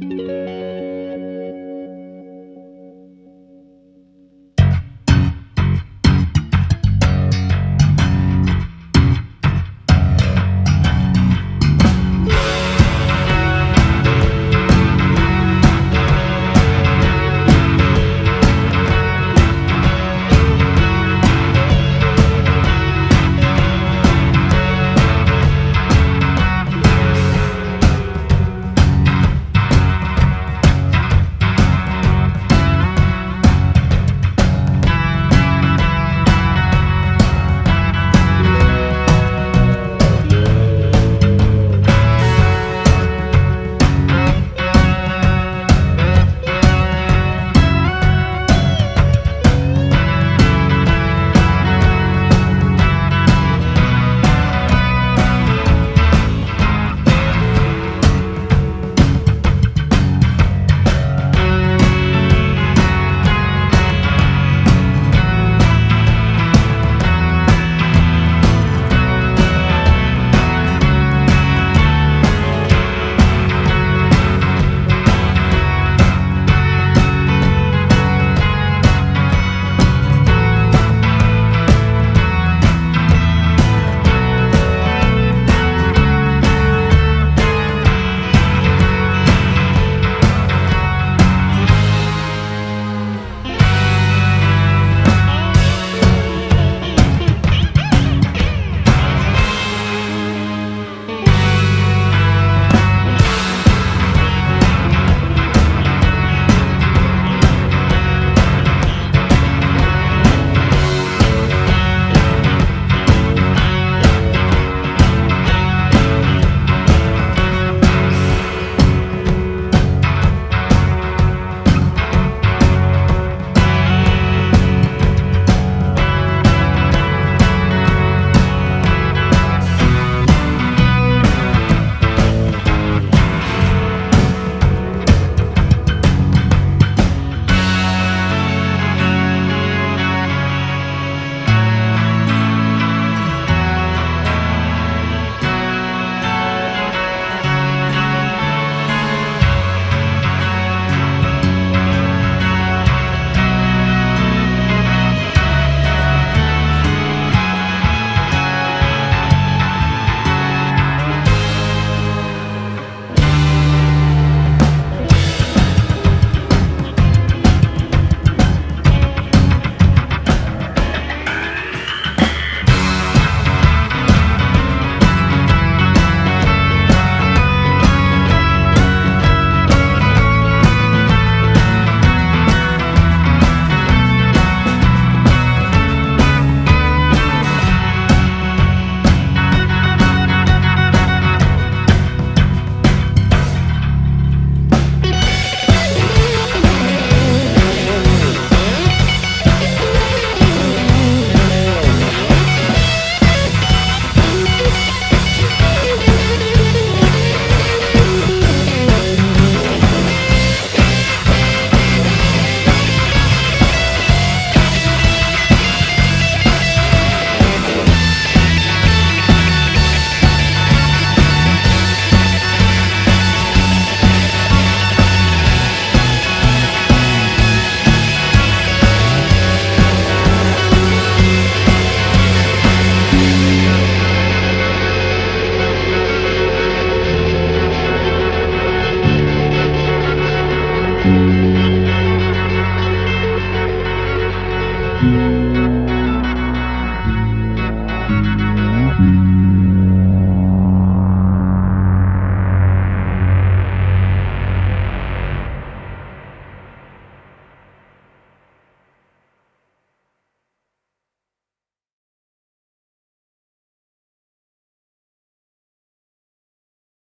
Música